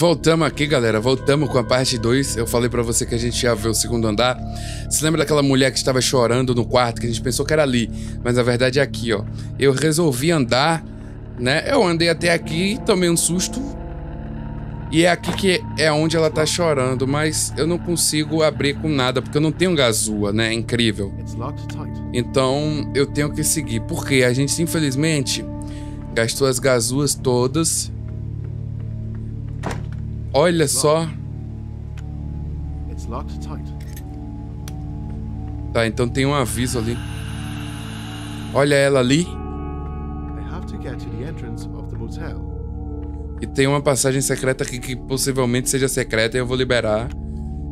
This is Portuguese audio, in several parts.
Voltamos aqui, galera. Voltamos com a parte 2. Eu falei pra você que a gente ia ver o segundo andar. Você lembra daquela mulher que estava chorando no quarto, que a gente pensou que era ali, mas na verdade é aqui, ó. Eu resolvi andar, né? Eu andei até aqui, tomei um susto. E é aqui que é onde ela tá chorando, mas eu não consigo abrir com nada, porque eu não tenho gazua, né? É incrível. Então eu tenho que seguir. Porque a gente, infelizmente, gastou as gazuas todas Olha só. Tá, então tem um aviso ali. Olha ela ali. E tem uma passagem secreta aqui que possivelmente seja secreta e eu vou liberar.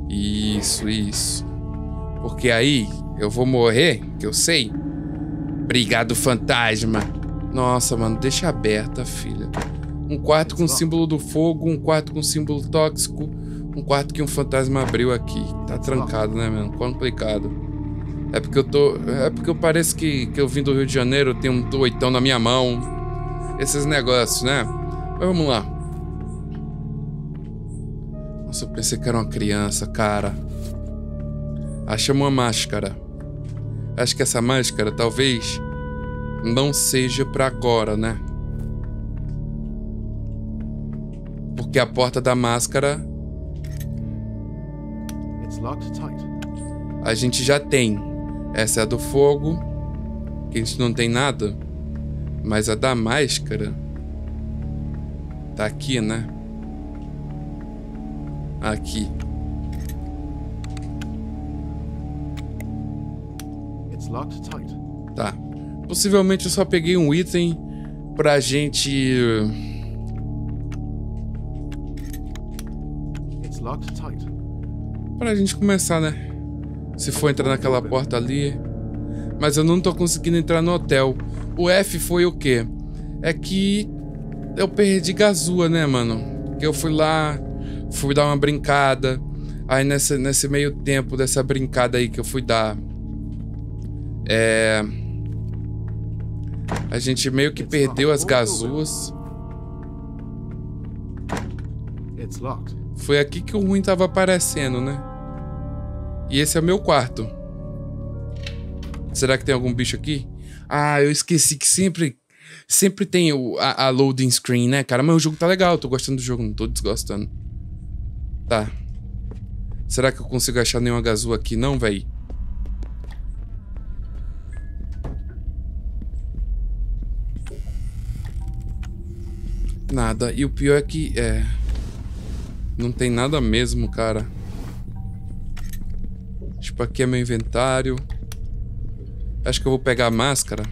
Isso, isso. Porque aí eu vou morrer, que eu sei. Obrigado, fantasma. Nossa, mano, deixa aberta, filha. Um quarto com símbolo do fogo, um quarto com símbolo tóxico, um quarto que um fantasma abriu aqui. Tá trancado, né, mano? Complicado. É porque eu tô. É porque eu pareço que, que eu vim do Rio de Janeiro, tenho um oitão na minha mão. Esses negócios, né? Mas vamos lá. Nossa, eu pensei que era uma criança, cara. Achamos uma máscara. Acho que essa máscara talvez não seja para agora, né? Porque a porta da máscara. A gente já tem. Essa é a do fogo, que a gente não tem nada. Mas a da máscara. Tá aqui, né? Aqui. Tá. Possivelmente eu só peguei um item pra gente Pra gente começar, né? Se for entrar naquela porta ali. Mas eu não tô conseguindo entrar no hotel. O F foi o quê? É que eu perdi Gazua, né, mano? Que eu fui lá, fui dar uma brincada. Aí nesse, nesse meio tempo dessa brincada aí que eu fui dar. É. A gente meio que perdeu as gazuas. Foi aqui que o ruim tava aparecendo, né? E esse é o meu quarto. Será que tem algum bicho aqui? Ah, eu esqueci que sempre sempre tem o, a, a, loading screen, né, cara? Mas o jogo tá legal, tô gostando do jogo, não tô desgostando. Tá. Será que eu consigo achar nenhuma gazua aqui? Não, véi. Nada. E o pior é que... É... Não tem nada mesmo, cara. Tipo, aqui é meu inventário. Acho que eu vou pegar a máscara.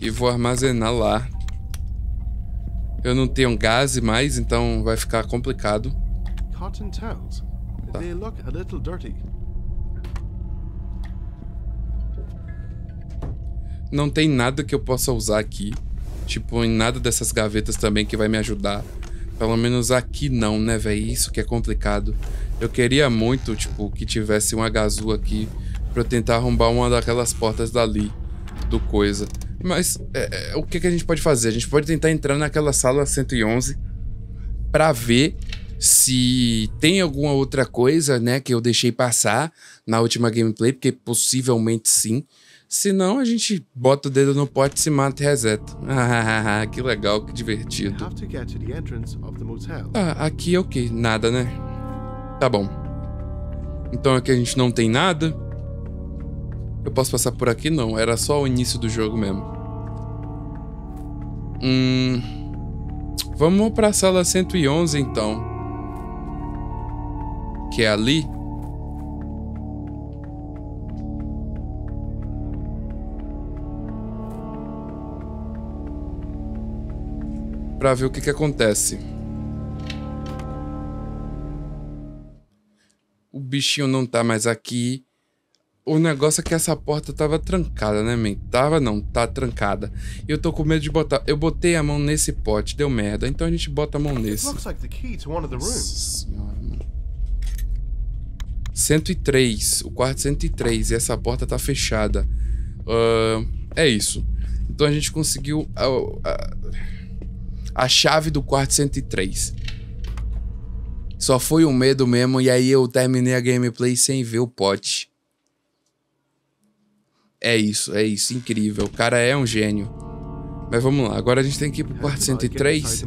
E vou armazenar lá. Eu não tenho gás mais, então vai ficar complicado. Cotton towels. Tá. They look a little dirty. Não tem nada que eu possa usar aqui. Tipo, em nada dessas gavetas também que vai me ajudar. Pelo menos aqui não, né, velho? Isso que é complicado. Eu queria muito, tipo, que tivesse um Agazu aqui pra eu tentar arrombar uma daquelas portas dali, do coisa. Mas é, é, o que, que a gente pode fazer? A gente pode tentar entrar naquela sala 111 pra ver se tem alguma outra coisa, né, que eu deixei passar na última gameplay, porque possivelmente sim. Se não, a gente bota o dedo no pote, se mata e reseta. Ah, que legal, que divertido. Ah, aqui é o que? Nada, né? Tá bom. Então aqui a gente não tem nada. Eu posso passar por aqui? Não, era só o início do jogo mesmo. Hum... Vamos pra sala 111, então. Que é ali. Para ver o que, que acontece. O bichinho não tá mais aqui. O negócio é que essa porta tava trancada, né, man? Tava não, tá trancada. E eu tô com medo de botar. Eu botei a mão nesse pote, deu merda. Então a gente bota a mão nesse. Nossa senhora, mano. 103, o quarto 103. E essa porta tá fechada. Uh, é isso. Então a gente conseguiu. Uh, uh, a chave do quarto 103. Só foi um medo mesmo, e aí eu terminei a gameplay sem ver o pote. É isso, é isso, incrível. O cara é um gênio. Mas vamos lá, agora a gente tem que ir pro quarto 103.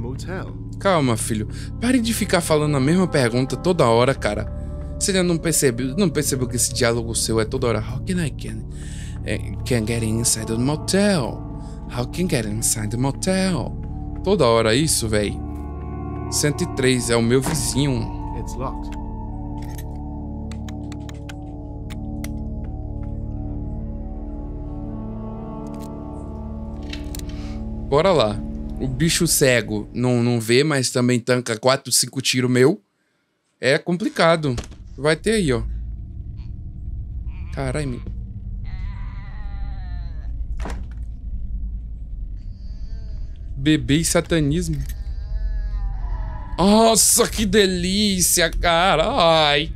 Calma, filho. Pare de ficar falando a mesma pergunta toda hora, cara. Você já não percebeu, não percebeu que esse diálogo seu é toda hora. How can I can, uh, can get inside the motel? How can get inside the motel? Toda hora isso, véi. 103 é o meu vizinho. It's locked. Bora lá. O bicho cego não, não vê, mas também tanca 4, 5 tiros meu. É complicado. Vai ter aí, ó. Caralho. Bebê e satanismo. Nossa, que delícia, cara. Ai.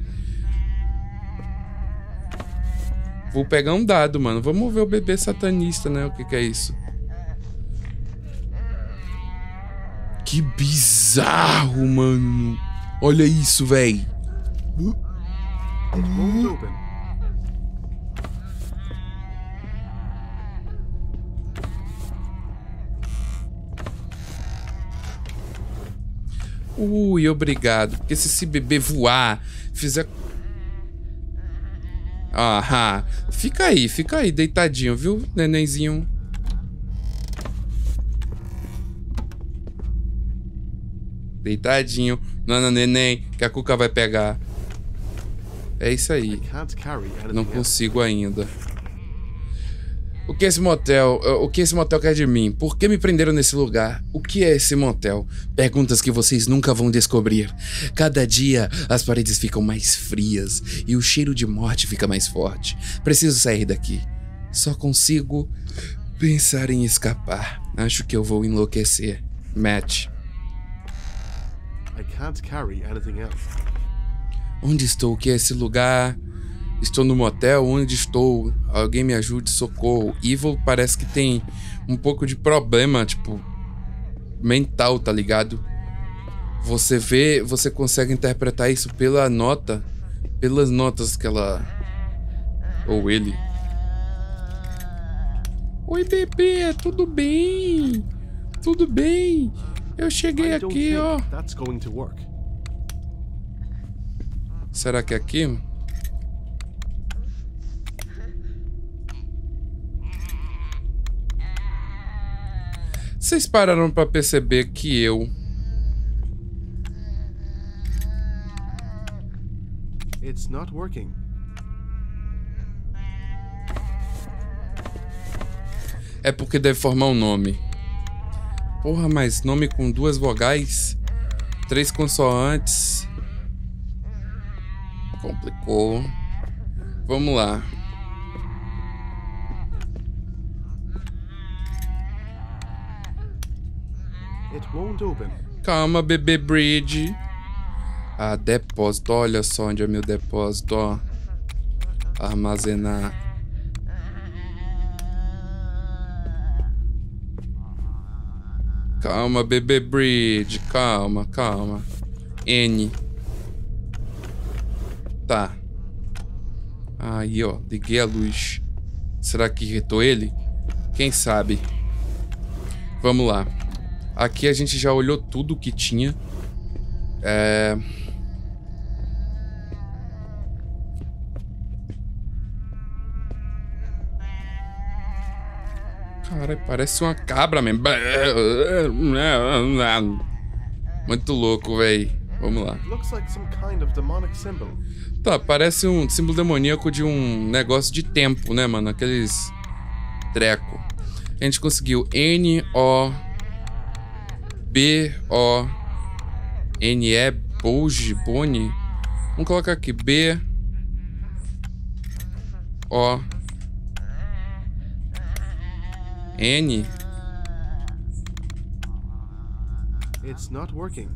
Vou pegar um dado, mano. Vamos ver o bebê satanista, né? O que, que é isso? Que bizarro, mano. Olha isso, véi. Ui, obrigado. Porque se esse bebê voar, fizer. Aham. Fica aí, fica aí, deitadinho, viu, nenenzinho? Deitadinho. Nana neném, que a Cuca vai pegar. É isso aí. Não consigo ainda. O que esse motel, eh, o que esse motel quer de mim? Por que me prenderam nesse lugar? O que é esse motel? Perguntas que vocês nunca vão descobrir. Cada dia as paredes ficam mais frias e o cheiro de morte fica mais forte. Preciso sair daqui. Só consigo pensar em escapar. Acho que eu vou enlouquecer. Matt. Onde estou? O que é esse lugar? Estou no motel? Onde estou? Alguém me ajude, socorro. Evil parece que tem um pouco de problema, tipo, mental, tá ligado? Você vê, você consegue interpretar isso pela nota, pelas notas que ela. Ou ele. Oi, bebê, tudo bem? Tudo bem? Eu cheguei aqui, ó. Será que é aqui? Vocês pararam para perceber que eu It's not working. É porque deve formar um nome. Porra, mas nome com duas vogais, três consoantes. Complicou. Vamos lá. Calma, bebê Bridge. Ah, depósito. Olha só onde é meu depósito, ó. Armazenar. Calma, bebê Bridge. Calma, calma. N. Tá. Aí, ó. Liguei a luz. Será que irritou ele? Quem sabe? Vamos lá. Aqui a gente já olhou tudo que tinha. É... Cara, parece uma cabra mesmo. Muito louco, véi. Vamos lá. Tá, parece um símbolo demoníaco de um negócio de tempo, né, mano? Aqueles treco. A gente conseguiu N, O, B, O, N, E, Bouge, Boni. Vamos colocar aqui B, O, N. It's not working.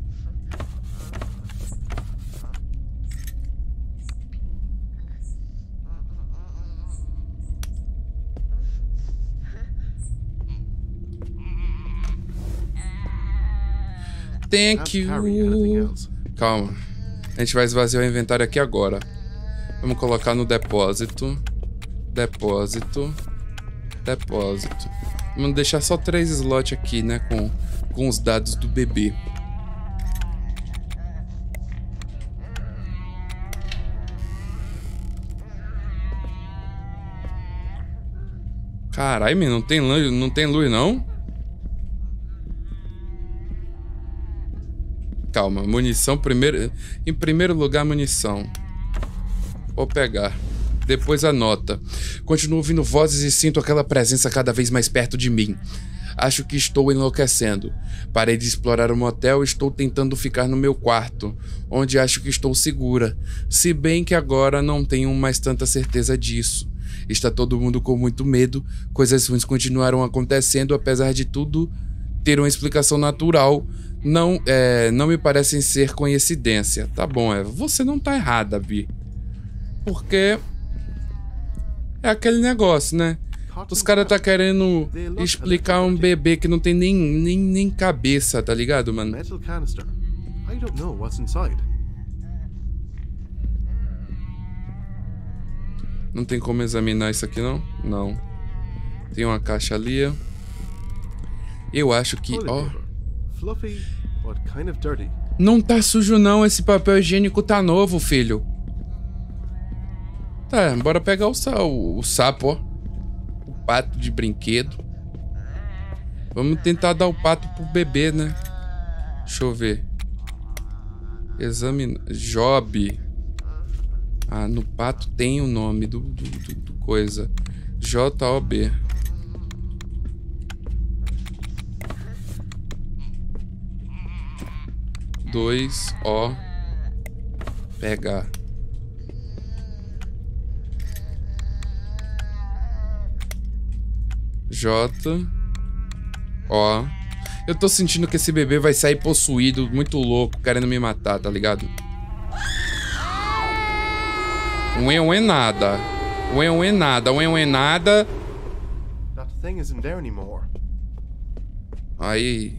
Thank you. Calma. A gente vai esvaziar o inventário aqui agora. Vamos colocar no depósito. Depósito. Depósito. Vamos deixar só três slots aqui, né? Com, com os dados do bebê. Caralho, não tem não tem luz não? Calma, munição primeiro, em primeiro lugar munição. Vou pegar. Depois a nota. Continuo ouvindo vozes e sinto aquela presença cada vez mais perto de mim. Acho que estou enlouquecendo. Parei de explorar o motel e estou tentando ficar no meu quarto, onde acho que estou segura, se bem que agora não tenho mais tanta certeza disso. Está todo mundo com muito medo, coisas ruins continuaram acontecendo, apesar de tudo ter uma explicação natural. Não, é, não me parecem ser coincidência. Tá bom, é, você não tá errada, Vi. Porque é aquele negócio, né? Os caras tá querendo explicar um bebê que não tem nem, nem, nem cabeça, tá ligado, mano? Não tem como examinar isso aqui, não? Não. Tem uma caixa ali. Eu acho que... Ó. Não tá sujo, não. Esse papel higiênico tá novo, filho. Tá, bora pegar o, o, o sapo, ó. O pato de brinquedo. Vamos tentar dar o pato pro bebê, né? Deixa eu ver. Examinar. Job. Ah, no pato tem o nome do, do, do, do coisa. J-O-B. Dois O pegar. J O Eu tô sentindo que esse bebê vai sair possuído, muito louco, querendo me matar, tá ligado? Ué, ué, nada. Ué, ué, nada. Ué, ué, nada. Aí.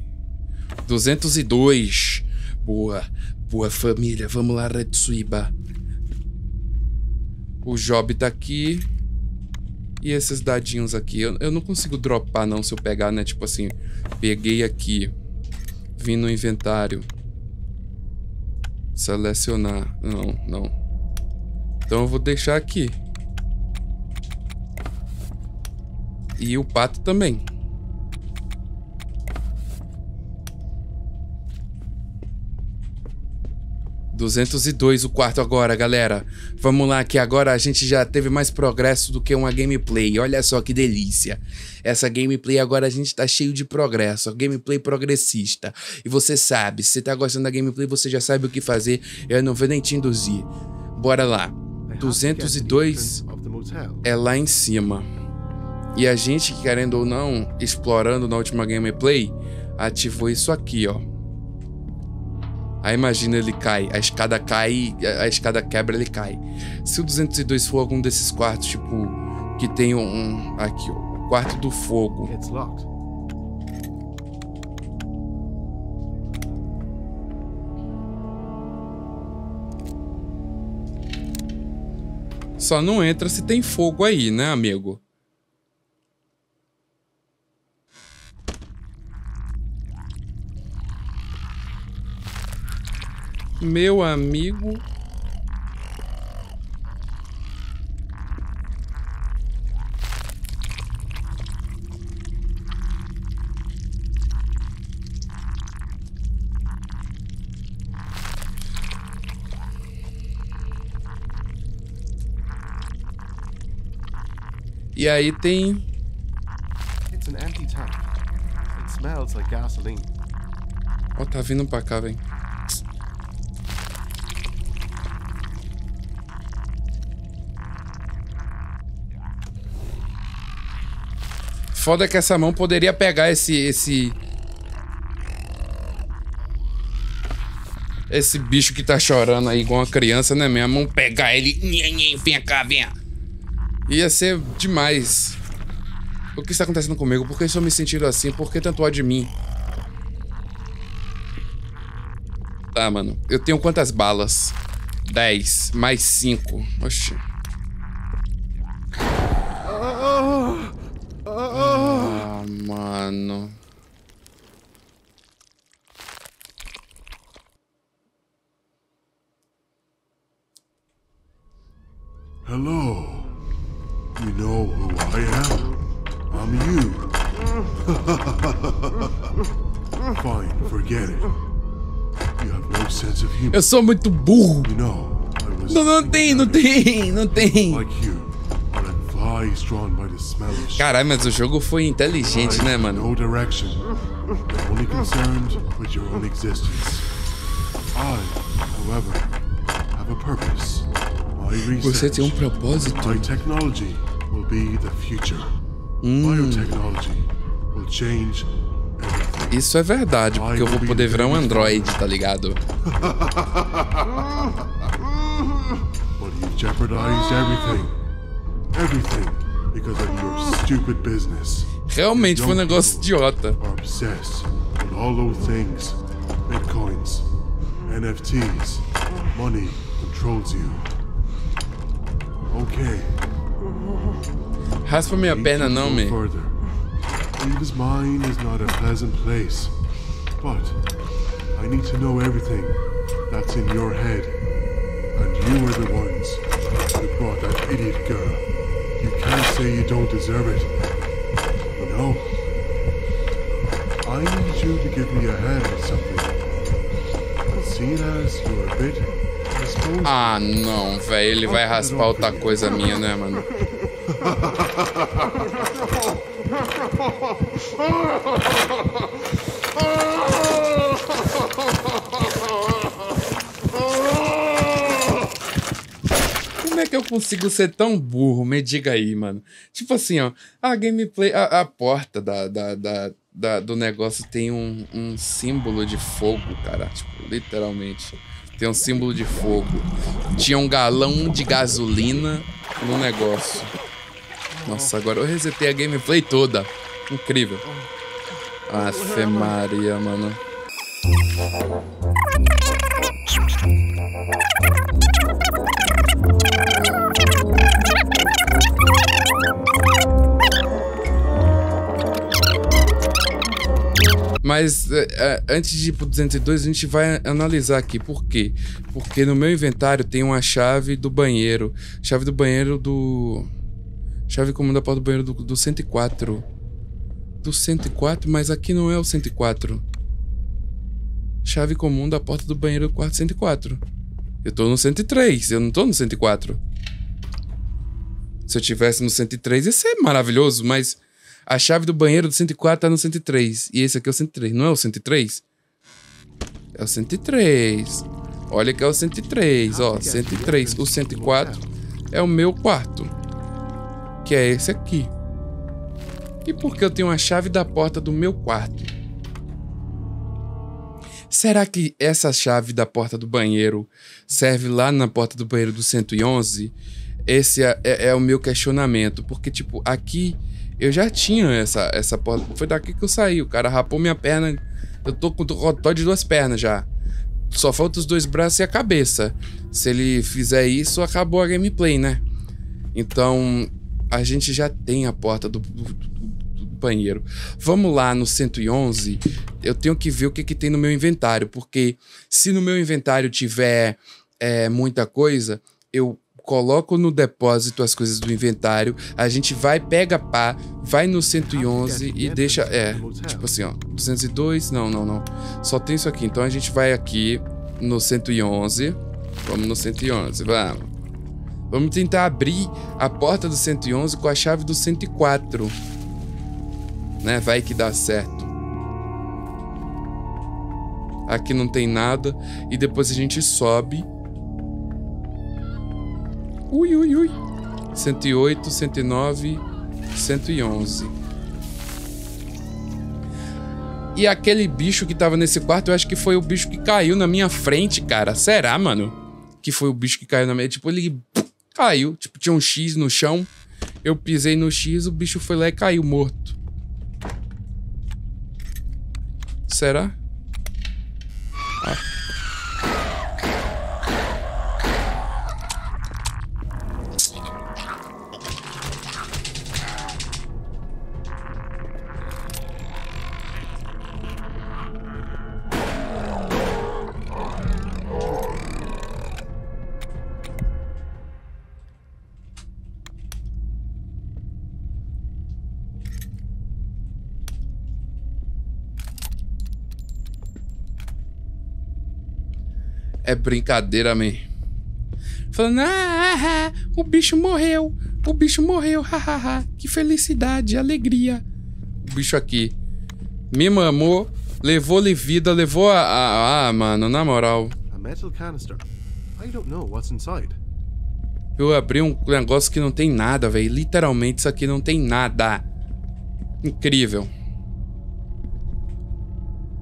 202. Boa. Boa, família. Vamos lá, Retsuiba. O Job tá aqui. E esses dadinhos aqui. Eu, eu não consigo dropar, não, se eu pegar, né? Tipo assim, peguei aqui. Vim no inventário. Selecionar. Não, não. Então eu vou deixar aqui. E o pato também. Duzentos e dois o quarto agora, galera. Vamos lá que agora a gente já teve mais progresso do que uma gameplay. Olha só que delícia. Essa gameplay agora a gente tá cheio de progresso. Gameplay progressista. E você sabe, se você tá gostando da gameplay, você já sabe o que fazer. Eu não vou nem te induzir. Bora lá. 202 é lá em cima. E a gente, querendo ou não, explorando na última gameplay, ativou isso aqui, ó. Aí imagina ele cai, a escada cai, a escada quebra, ele cai. Se o 202 for algum desses quartos, tipo, que tem um. Aqui, ó. O quarto do fogo. Só não entra se tem fogo aí, né, amigo? Meu amigo. E aí tem. It's an empty tank. It smells like gasoline. Ó, oh, tá vindo pra cá, velho. Foda que essa mão poderia pegar esse esse esse bicho que tá chorando aí igual uma criança, né? Minha mão pegar ele, vem cá, vem. Ia ser demais. O que está acontecendo comigo? Por que estou me sentindo assim? Por que tanto ódio de mim? Tá, mano. Eu tenho quantas balas? 10 mais 5. Oxi. Ah, mano. Hello. You know who I am? I'm you. Fine, forget it. You have no sense of humor. Eu sou muito burro. You know, Não, não tem, não tem, não tem. Caralho, mas o jogo foi inteligente, né, mano? No direction. You're only concerned with your own existence. I, however, have a purpose. My Você tem um propósito. my technology will be the future. Hum. Isso é verdade, porque eu vou poder virar um android, tá ligado? Realmente foi um negócio idiota. Bitcoins, NFTs, money controls you. Okay. Raspa minha perna não, me. Eva's mind is not a pleasant place, but I need to know everything that's in your head. And you are the ones who brought that idiot girl. You can't say you don't deserve it. You know? I need you to give me a hand with something. And seeing as you're a bit Ah, não, velho. Ele vai raspar outra coisa minha, né, mano? Como é que eu consigo ser tão burro? Me diga aí, mano. Tipo assim, ó. A gameplay. A, a porta da, da, da, da- do negócio tem um, um símbolo de fogo, cara. Tipo, literalmente. Tem um símbolo de fogo. Tinha um galão de gasolina no negócio. Nossa, agora eu resetei a gameplay toda. Incrível. Afe Maria, mano. Mas é, é, antes de ir pro 202, a gente vai analisar aqui. Por quê? Porque no meu inventário tem uma chave do banheiro. Chave do banheiro do. Chave comum da porta do banheiro do, do 104. Do 104, mas aqui não é o 104. Chave comum da porta do banheiro do quarto 104. Eu tô no 103, eu não tô no 104. Se eu tivesse no 103, ia ser maravilhoso, mas a chave do banheiro do 104 tá no 103. E esse aqui é o 103. Não é o 103? É o 103. Olha que é o 103, ó. 103. O 104 é o meu quarto. Que é esse aqui. E por que eu tenho a chave da porta do meu quarto? Será que essa chave da porta do banheiro serve lá na porta do banheiro do 111? Esse é, é- é o meu questionamento. Porque, tipo, aqui eu já tinha essa, essa porta. Foi daqui que eu saí. O cara rapou minha perna. Eu tô com rotó de duas pernas já. Só falta os dois braços e a cabeça. Se ele fizer isso, acabou a gameplay, né? Então, a gente já tem a porta do, do- do- banheiro. Vamos lá no 111. Eu tenho que ver o que, que tem no meu inventário. Porque se no meu inventário tiver é, muita coisa, eu coloco no depósito as coisas do inventário. A gente vai, pega pá, vai no 111 e deixa. É, tipo assim, ó. 202. Não, não, não. Só tem isso aqui. Então a gente vai aqui no 111. Vamos no 111, vamos. Vamos tentar abrir a porta do 111 com a chave do 104. Né? Vai que dá certo. Aqui não tem nada. E depois a gente sobe. Ui, ui, ui. 108, 109, 111. E aquele bicho que tava nesse quarto, eu acho que foi o bicho que caiu na minha frente, cara. Será, mano? Que foi o bicho que caiu na minha. Tipo, ele caiu. Tipo, tinha um X no chão. Eu pisei no X, o bicho foi lá e caiu morto. Será? Ah. É brincadeira, man. Falando, ah, ah, ah, o bicho morreu. O bicho morreu, hahaha. que felicidade, alegria. O bicho aqui me mamou, levou-lhe vida, levou a, a, a. mano, na moral. A metal canister. I don't know what's inside. Eu abri um negócio que não tem nada, velho. Literalmente isso aqui não tem nada. Incrível.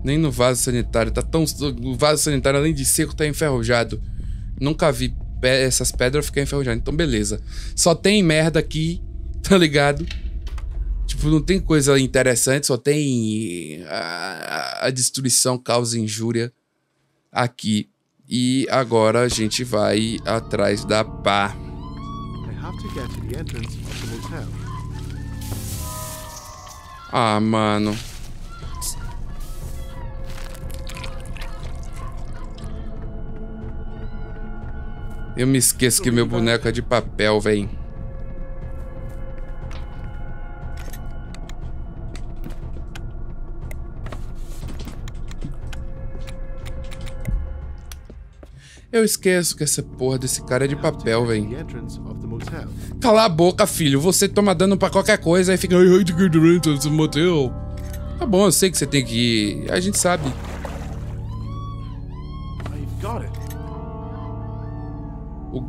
Nem no vaso sanitário. Tá tão. O vaso sanitário, além de seco, tá enferrujado. Nunca vi essas pedras ficar enferrujadas. Então, beleza. Só tem merda aqui, tá ligado? Tipo, não tem coisa interessante, só tem a, a destruição, causa injúria aqui. E agora a gente vai atrás da pá. Ah, mano. Eu me esqueço que meu boneco é de papel, velho. Eu esqueço que essa porra desse cara é de papel, velho. Cala a boca, filho. Você toma dano pra qualquer coisa e fica. Tá bom, eu sei que você tem que ir. A gente sabe.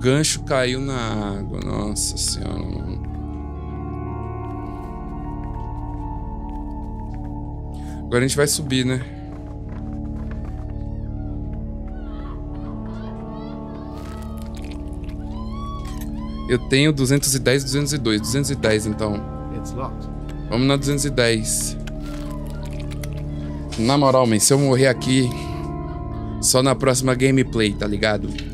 Gancho caiu na água. Nossa senhora. Agora a gente vai subir, né? Eu tenho 210, 202. 210, então. Vamos na 210. Na moral, man, se eu morrer aqui, só na próxima gameplay, tá ligado?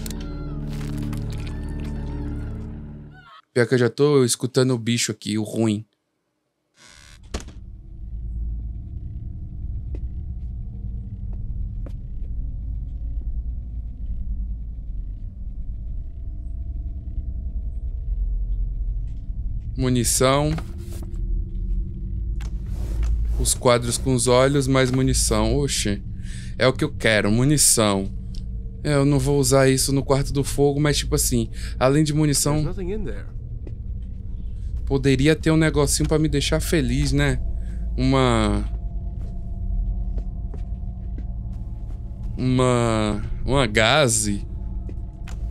Pior que eu já tô escutando o bicho aqui, o ruim. Munição. Os quadros com os olhos, mais munição. Oxe, é o que eu quero, munição. Eu não vou usar isso no quarto do fogo, mas tipo assim, além de munição... Poderia ter um negocinho pra me deixar feliz, né? Uma... Uma... Uma gase.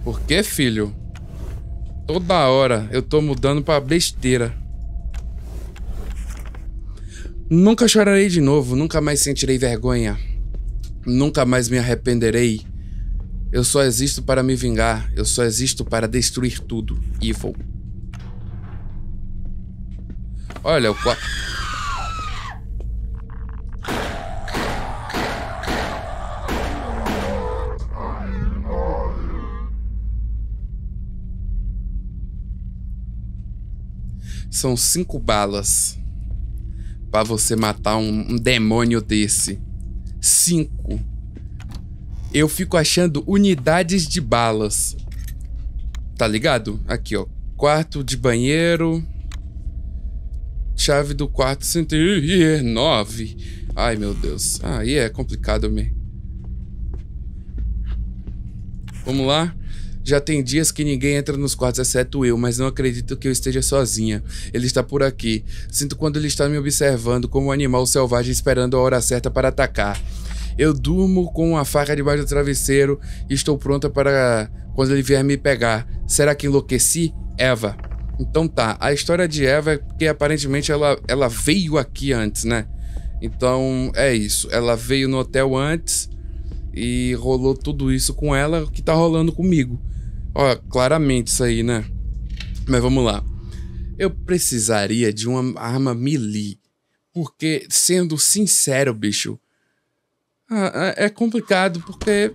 Por que, filho? Toda hora eu tô mudando pra besteira. Nunca chorarei de novo, nunca mais sentirei vergonha. Nunca mais me arrependerei. Eu só existo para me vingar, eu só existo para destruir tudo. Evil. Olha, o quarto. São cinco balas para você matar um, um demônio desse. Cinco. Eu fico achando unidades de balas. Tá ligado? Aqui, ó. Quarto de banheiro. Chave do quarto 109. Ai, meu Deus. Aí é complicado mesmo. Vamos lá. Já tem dias que ninguém entra nos quartos exceto eu, mas não acredito que eu esteja sozinha. Ele está por aqui. Sinto quando ele está me observando como um animal selvagem esperando a hora certa para atacar. Eu durmo com uma faca debaixo do travesseiro e estou pronta para quando ele vier me pegar. Será que enlouqueci? Eva. Então tá, a história de Eva é porque aparentemente ela, ela veio aqui antes, né? Então é isso. Ela veio no hotel antes e rolou tudo isso com ela que tá rolando comigo. Ó, claramente isso aí, né? Mas vamos lá. Eu precisaria de uma arma melee. Porque, sendo sincero, bicho, é complicado porque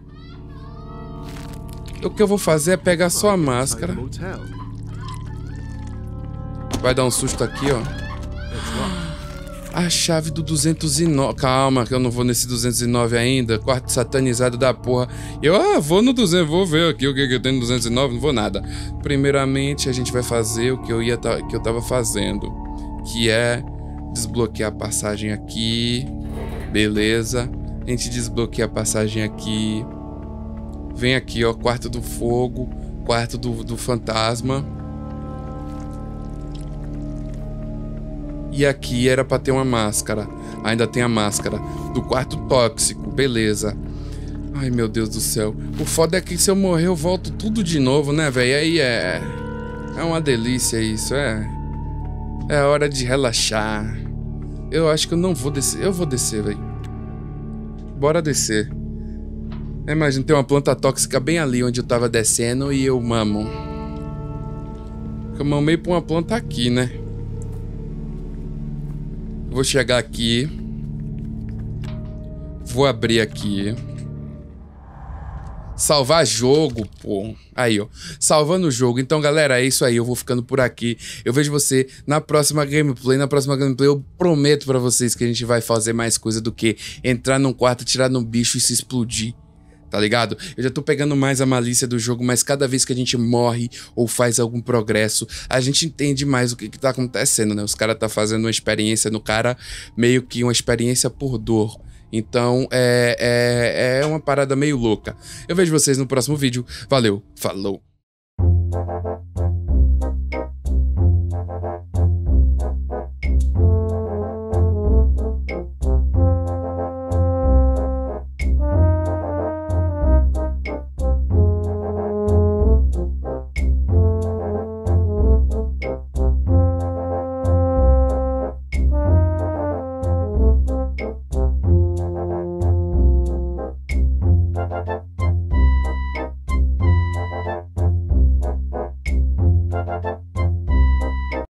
o que eu vou fazer é pegar só a máscara. Vai dar um susto aqui, ó. A chave do 209. Calma, que eu não vou nesse 209 ainda. Quarto satanizado da porra. Eu, ah, vou no 200, vou ver aqui o que, que eu tenho no 209, não vou nada. Primeiramente, a gente vai fazer o que eu ia que eu tava fazendo, que é desbloquear a passagem aqui. Beleza. A gente desbloqueia a passagem aqui. Vem aqui, ó, quarto do fogo, quarto do, do fantasma. E aqui era pra ter uma máscara. Ainda tem a máscara. Do quarto tóxico, beleza. Ai, meu Deus do céu. O foda é que se eu morrer eu volto tudo de novo, né, velho? Aí é... É uma delícia isso, é... É hora de relaxar. Eu acho que eu não vou descer. Eu vou descer, velho. Bora descer. Imagina, tem uma planta tóxica bem ali onde eu tava descendo e eu mamo. Eu mamei pra uma planta aqui, né? Vou chegar aqui. Vou abrir aqui. Salvar jogo, pô. Aí, ó. Salvando o jogo. Então, galera, é isso aí. Eu vou ficando por aqui. Eu vejo você na próxima gameplay. Na próxima gameplay, eu prometo para vocês que a gente vai fazer mais coisa do que entrar num quarto, tirar num bicho e se explodir. Tá ligado? Eu já tô pegando mais a malícia do jogo, mas cada vez que a gente morre ou faz algum progresso, a gente entende mais o que, que tá acontecendo, né? Os caras tá fazendo uma experiência no cara, meio que uma experiência por dor. Então é, é, é uma parada meio louca. Eu vejo vocês no próximo vídeo. Valeu, falou!